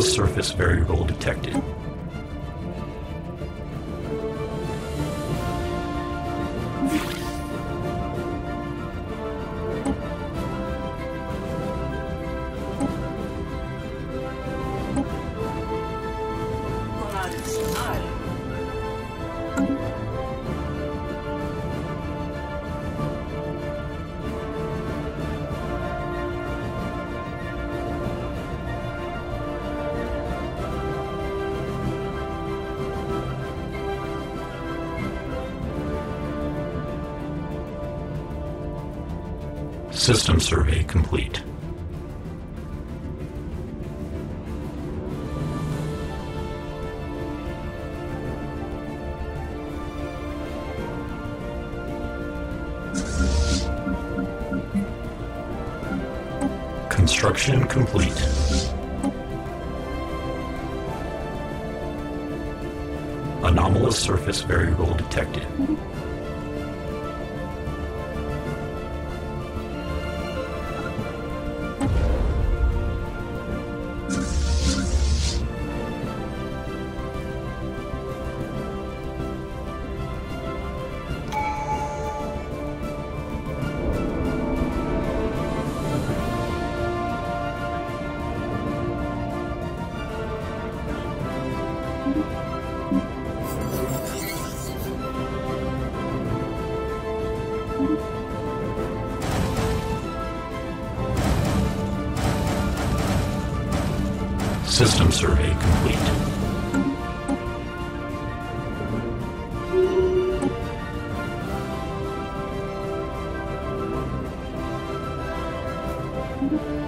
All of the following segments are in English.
surface variable detected. System survey complete. Construction complete. Anomalous surface variable detected. System survey complete.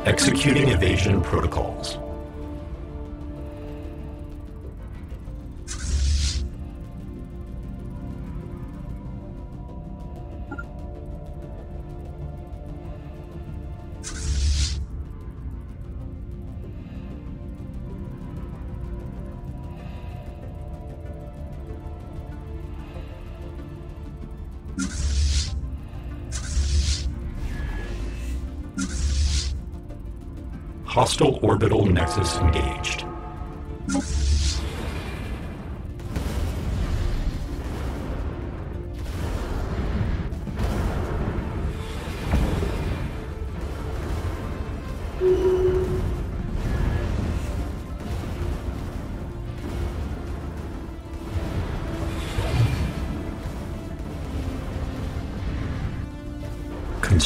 Executing evasion protocols.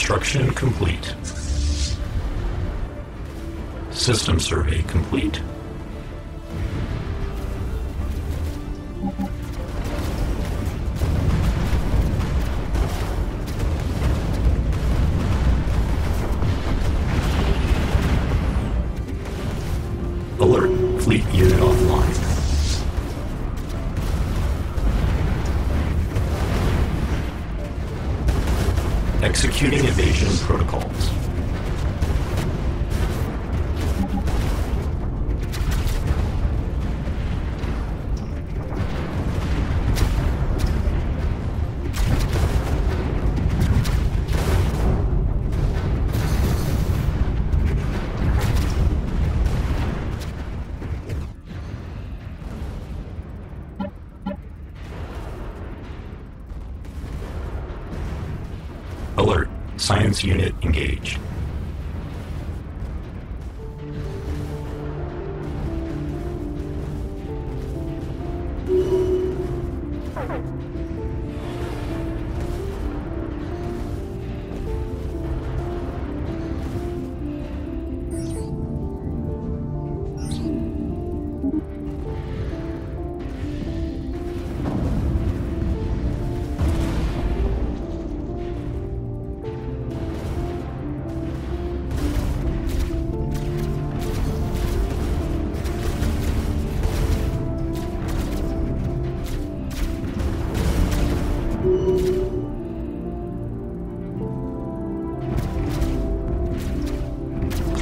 Construction complete. System survey complete. Unit engaged.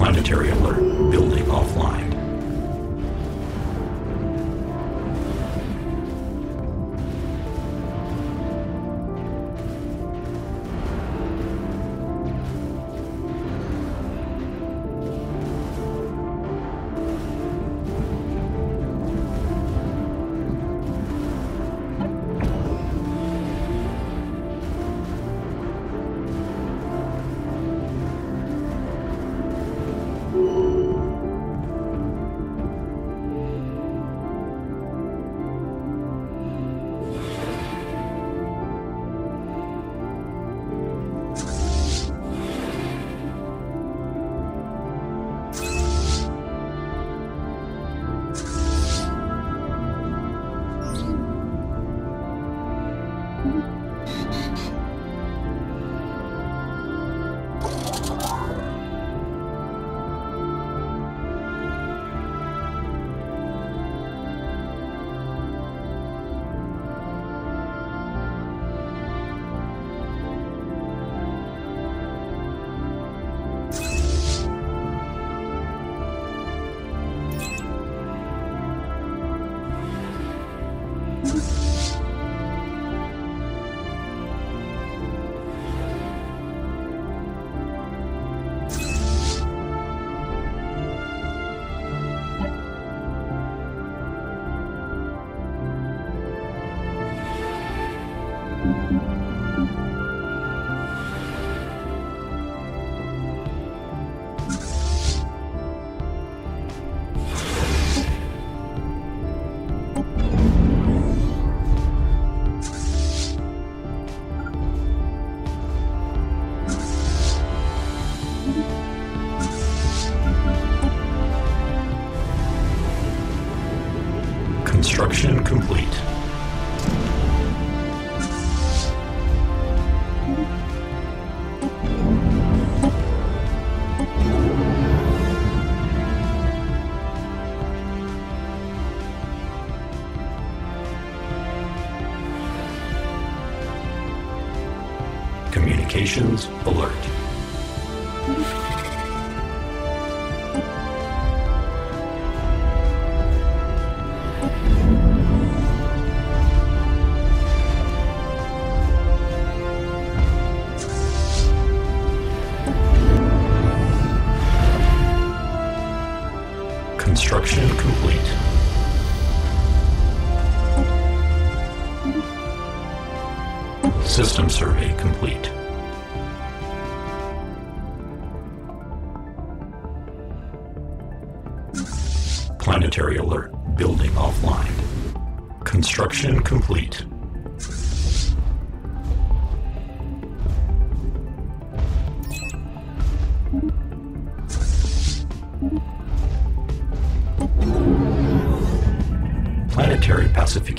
Planetary alert. Building offline. Construction complete.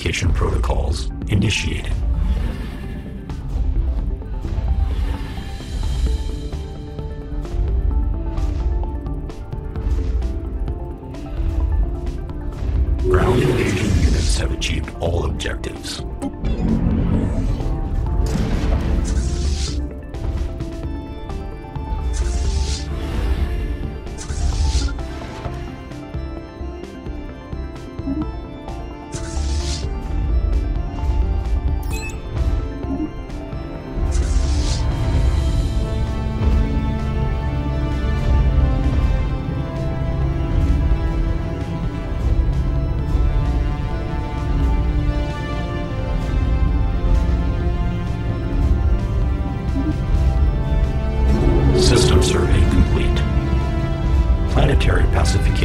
communication protocols initiated.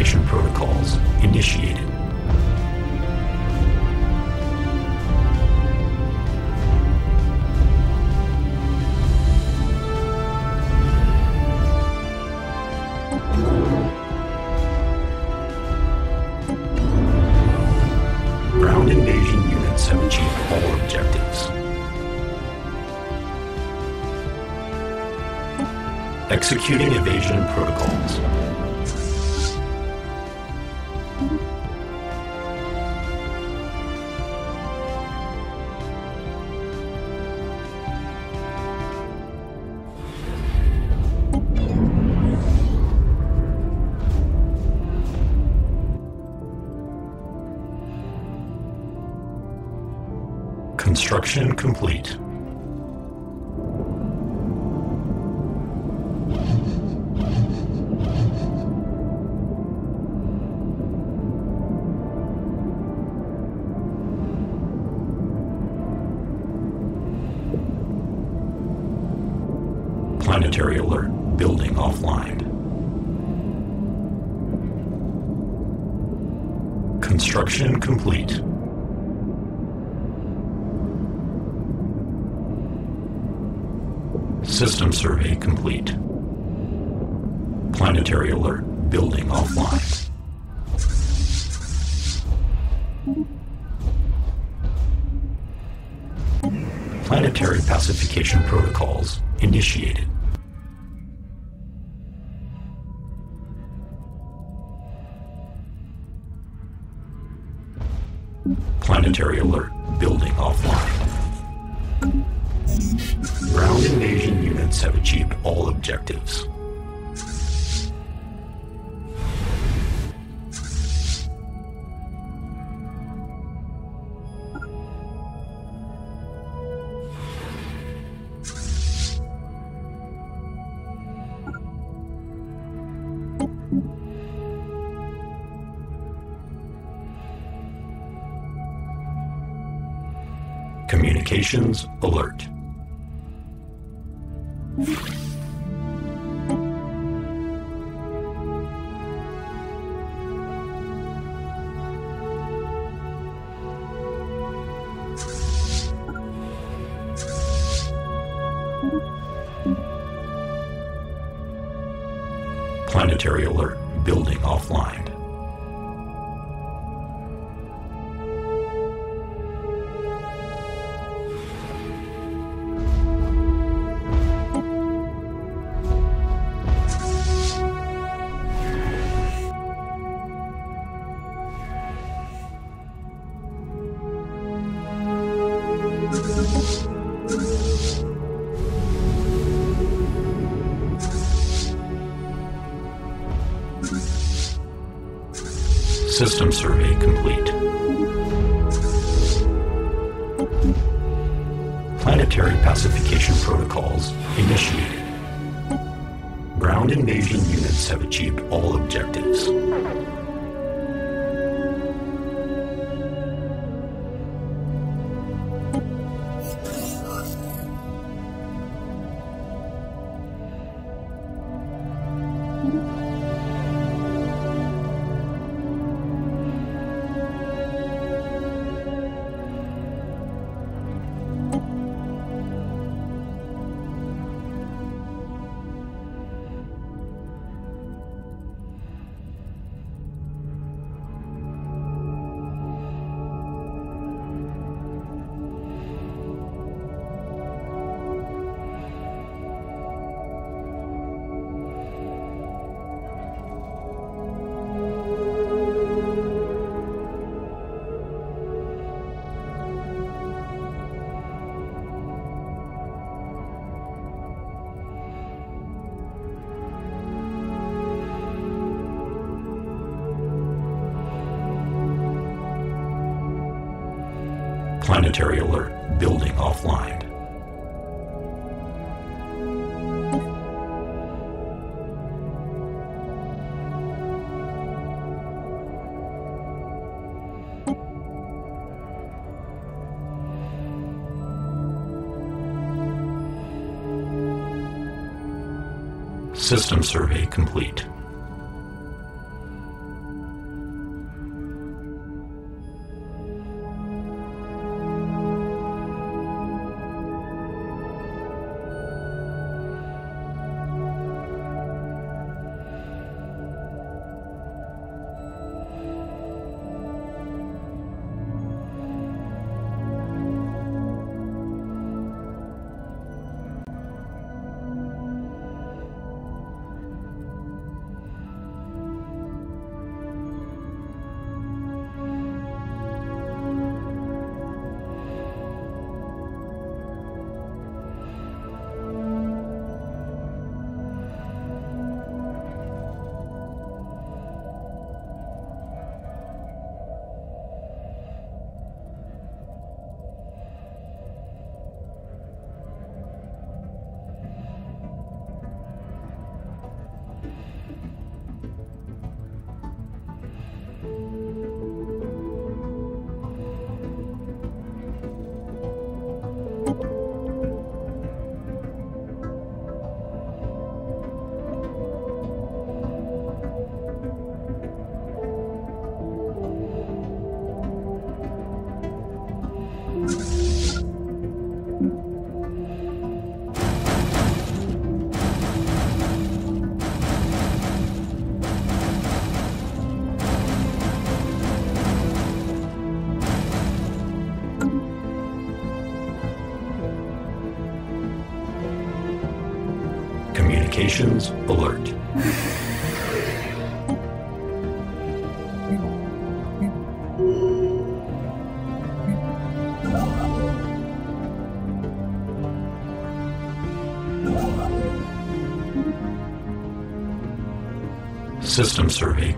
communication protocols initiated. executing evasion protocol. Construction complete. Planetary alert. Building offline. Construction complete. System survey complete. Planetary alert. Building offline. Planetary pacification protocols initiated. Planetary alert. Alert. System survey complete. Planetary pacification protocols initiated. Ground invasion units have achieved all objectives. Planetary alert. Building offline. System survey complete.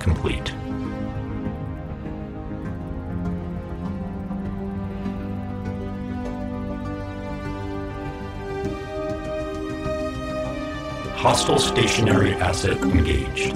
Complete. Hostile stationary asset engaged.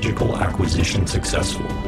Technological acquisition successful.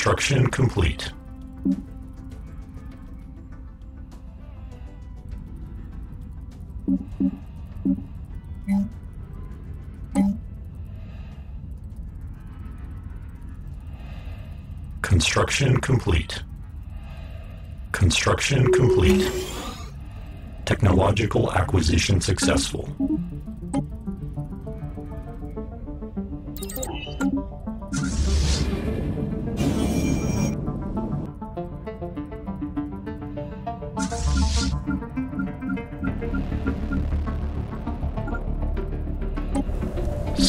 Construction complete. Construction complete. Construction complete. Technological acquisition successful.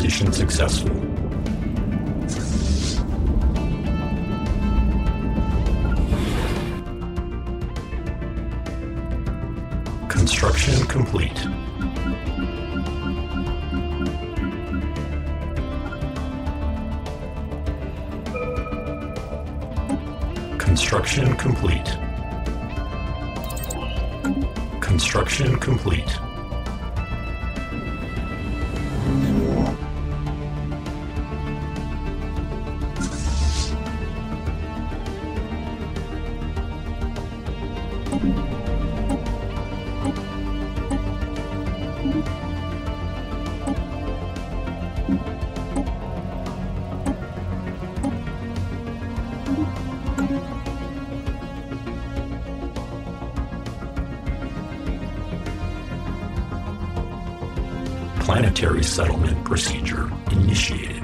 Acquisition successful. Planetary settlement procedure initiated.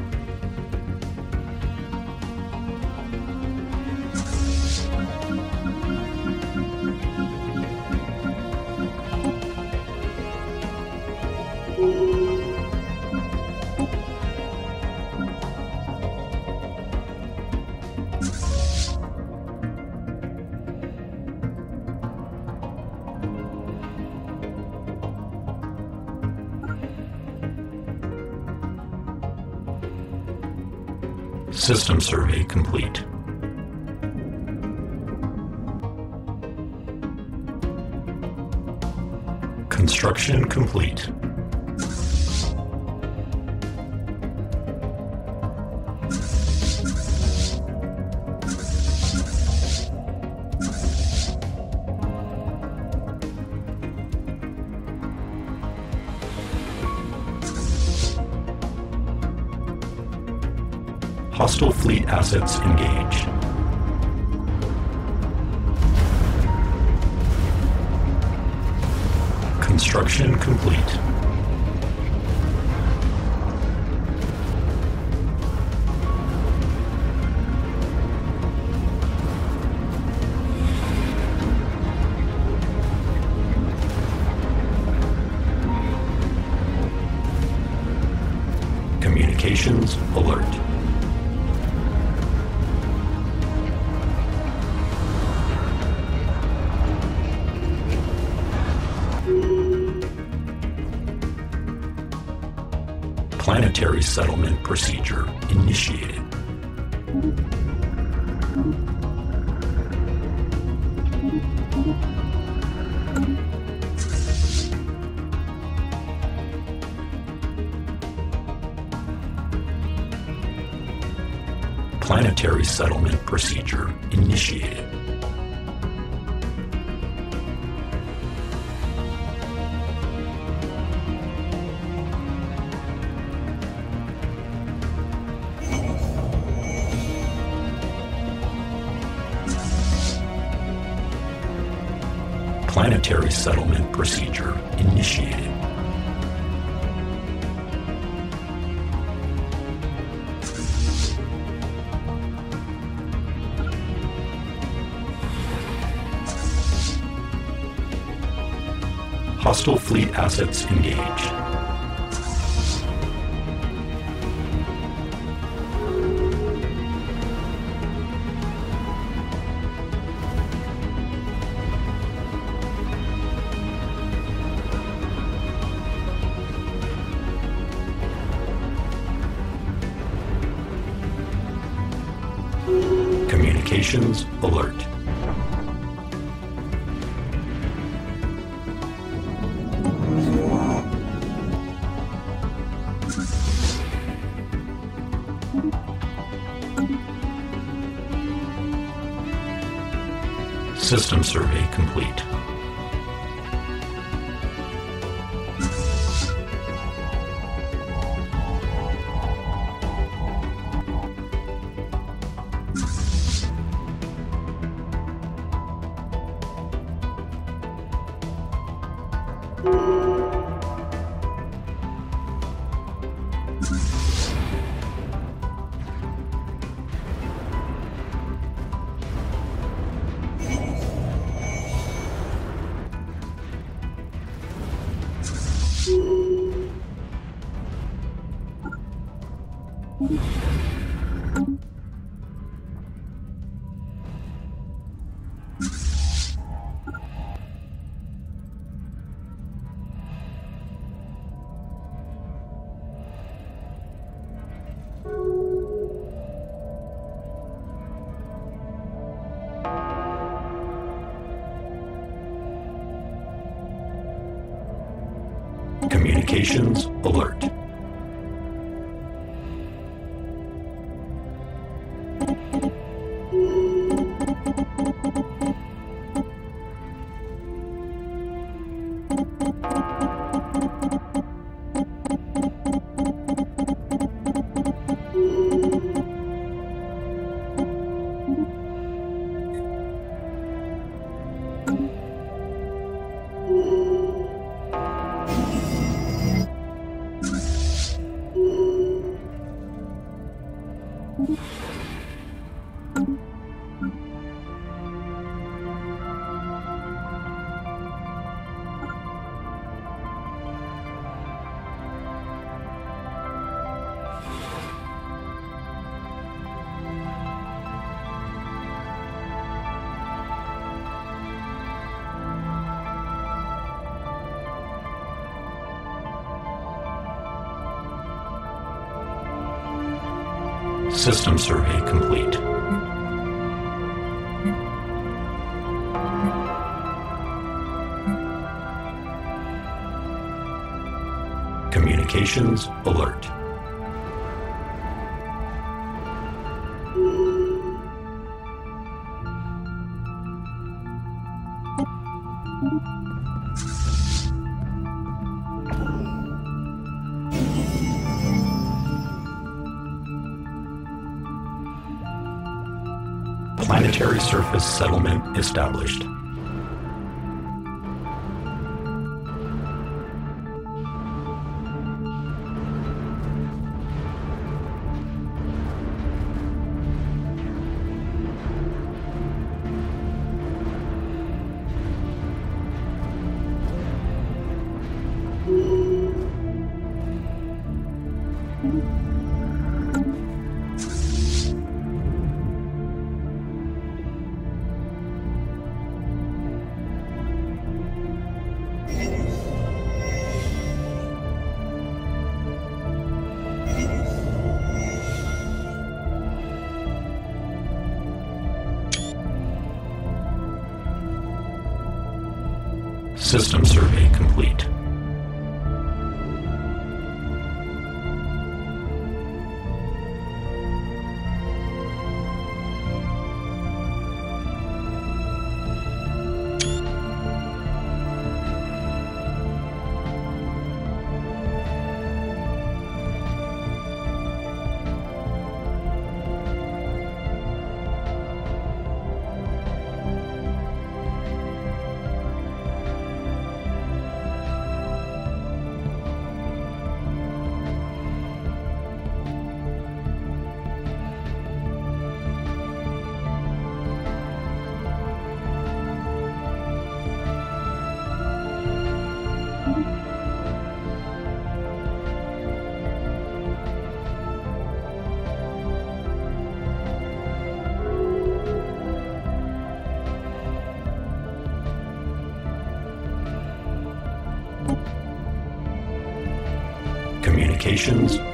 System survey complete. Construction complete. Assets engaged. Construction complete. Planetary settlement procedure initiated. Planetary settlement procedure initiated. Planetary settlement procedure initiated. Hostile fleet assets engaged. Alert. Alert. System survey complete. Communications alert. Planetary surface settlement established.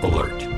Alert.